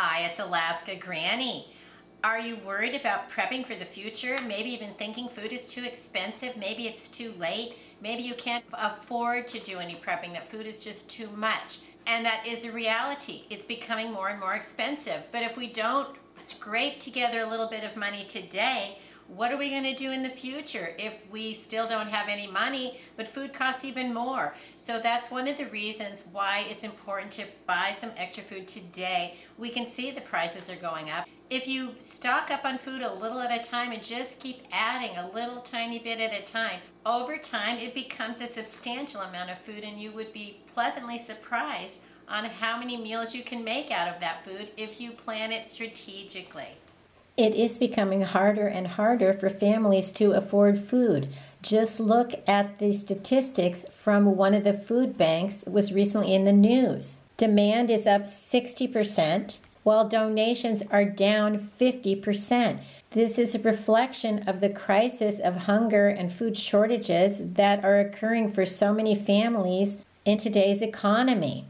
Hi, it's Alaska Granny. Are you worried about prepping for the future? Maybe even thinking food is too expensive. Maybe it's too late. Maybe you can't afford to do any prepping, that food is just too much. And that is a reality. It's becoming more and more expensive. But if we don't scrape together a little bit of money today, what are we going to do in the future if we still don't have any money, but food costs even more? So that's one of the reasons why it's important to buy some extra food today. We can see the prices are going up. If you stock up on food a little at a time and just keep adding a little tiny bit at a time, over time it becomes a substantial amount of food and you would be pleasantly surprised on how many meals you can make out of that food if you plan it strategically. It is becoming harder and harder for families to afford food. Just look at the statistics from one of the food banks that was recently in the news. Demand is up 60%, while donations are down 50%. This is a reflection of the crisis of hunger and food shortages that are occurring for so many families in today's economy.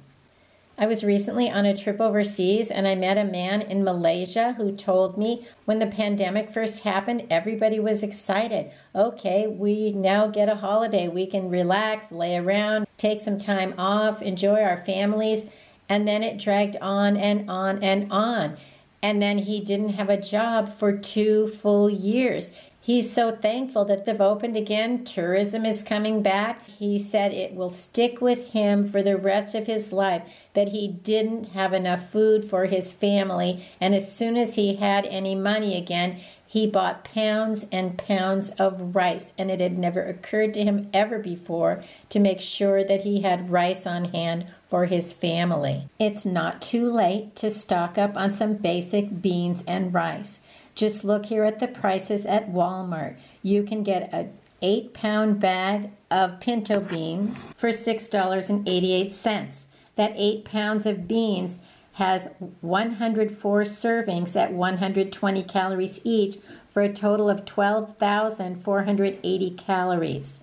I was recently on a trip overseas and I met a man in Malaysia who told me when the pandemic first happened, everybody was excited. Okay, we now get a holiday. We can relax, lay around, take some time off, enjoy our families. And then it dragged on and on and on. And then he didn't have a job for two full years. He's so thankful that they've opened again. Tourism is coming back. He said it will stick with him for the rest of his life that he didn't have enough food for his family. And as soon as he had any money again, he bought pounds and pounds of rice. And it had never occurred to him ever before to make sure that he had rice on hand for his family. It's not too late to stock up on some basic beans and rice. Just look here at the prices at Walmart. You can get a 8 pound bag of pinto beans for $6.88. That 8 pounds of beans has 104 servings at 120 calories each for a total of 12,480 calories.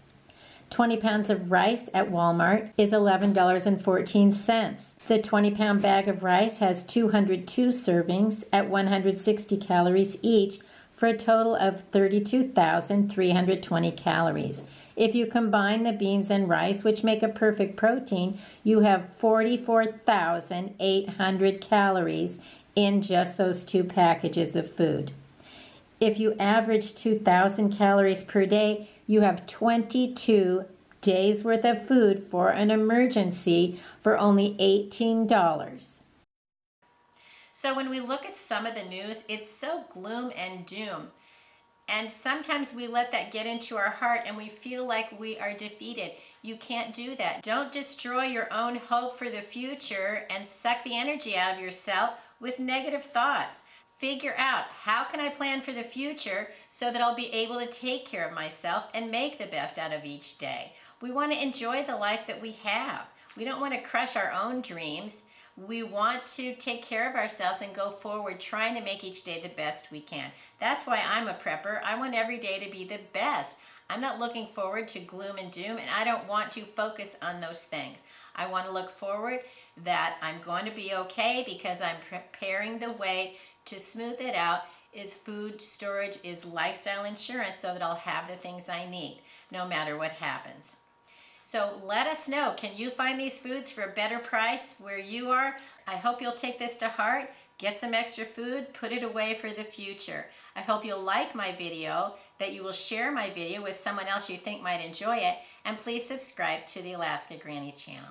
20 pounds of rice at Walmart is $11.14. The 20 pound bag of rice has 202 servings at 160 calories each for a total of 32,320 calories. If you combine the beans and rice, which make a perfect protein, you have 44,800 calories in just those two packages of food. If you average 2,000 calories per day, you have 22 days worth of food for an emergency for only $18. So when we look at some of the news, it's so gloom and doom. And sometimes we let that get into our heart and we feel like we are defeated. You can't do that. Don't destroy your own hope for the future and suck the energy out of yourself with negative thoughts figure out how can I plan for the future so that I'll be able to take care of myself and make the best out of each day. We want to enjoy the life that we have. We don't want to crush our own dreams. We want to take care of ourselves and go forward trying to make each day the best we can. That's why I'm a prepper. I want every day to be the best. I'm not looking forward to gloom and doom, and I don't want to focus on those things. I want to look forward that I'm going to be okay because I'm preparing the way to smooth it out is food storage, is lifestyle insurance so that I'll have the things I need no matter what happens. So let us know, can you find these foods for a better price where you are? I hope you'll take this to heart, get some extra food, put it away for the future. I hope you'll like my video, that you will share my video with someone else you think might enjoy it, and please subscribe to the Alaska Granny channel.